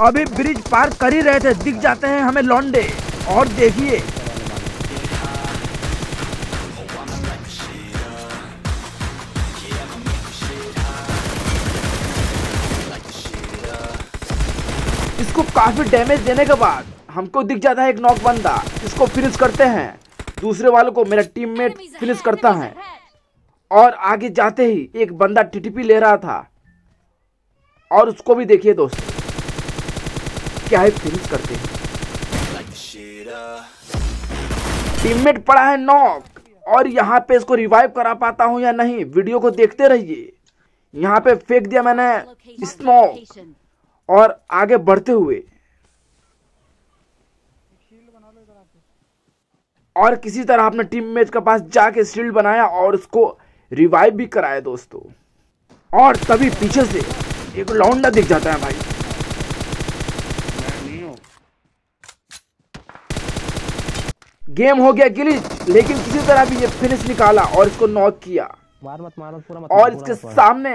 अभी ब्रिज पार कर ही रहे थे दिख जाते हैं हमें लौंडे। और देखिए। इसको काफ़ी डैमेज देने के बाद हमको दिख जाता है एक नॉक बंदा। इसको फिनिश करते हैं। दूसरे वालों को मेरा टीममेट फिनिश करता है। और आगे जाते ही एक बंदा टीटीपी ले रहा था। और उसको भी देखिए दोस्तों। क्या है फिनिश करते हैं। टीममेट पड़ा है नॉक और यहाँ पे इसको रिवाइव करा पाता हूँ या नहीं वीडियो को देखते रहिए। यहाँ पे फेंक दिया मैंने स्मोक और आगे बढ़ते हुए। और किसी तरह अपने टीममेट के पास जाके शील्ड बनाया और उसको रिवाइव भी कराया दोस्तों। और तभी पीछे से एक लौंडा दिख जाता है भाई। गेम हो गया गिलिच लेकिन किसी तरह भी ये फिनिश निकाला और इसको नॉक किया। मार मत मारो पूरा मत और इसके सामने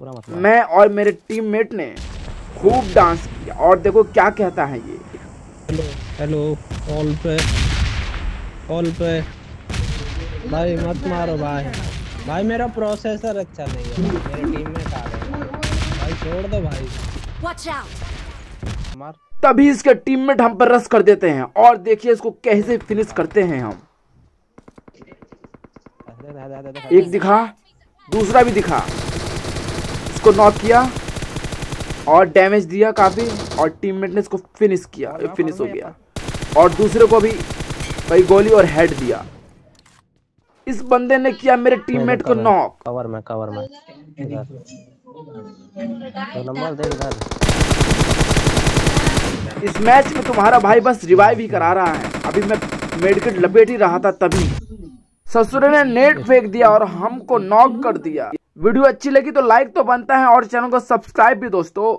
पूरा मत मारो। मैं और मेरे टीममेट ने खूब डांस किया। और देखो क्या कहता है ये। हेलो हेलो ऑल पे ऑल पे। भाई मत मारो भाई। भाई मेरा प्रोसेसर अच्छा नहीं है। मेरे टीम में आ रहे भाई छोड़ दो भाई। Watch out! मार। तभी इसके टीममेट हम पर रस कर देते हैं। और देखिए इसको कैसे फिनिश करते हैं हम। एक दिखा दूसरा भी दिखा। इसको नॉक किया और डैमेज दिया काफ़ी और टीममेट ने इसको फिनिश किया ये फिनिश हो गया। और दूसरे को भी भाई गोली और हेड दिया। इस बंदे ने किया मेरे टीममेट को नॉक कवर में कवर में। तो नंबर दे इधर। इस मैच में तुम्हारा भाई बस रिवाइव ही करा रहा है। अभी मैं मेडिकेट लपेट ही रहा था तभी। ससुर ने नेट फेंक दिया और हमको नॉक कर दिया। वीडियो अच्छी लगी तो लाइक तो बनता है और चैनल को सब्सक्राइब भी दोस्तों।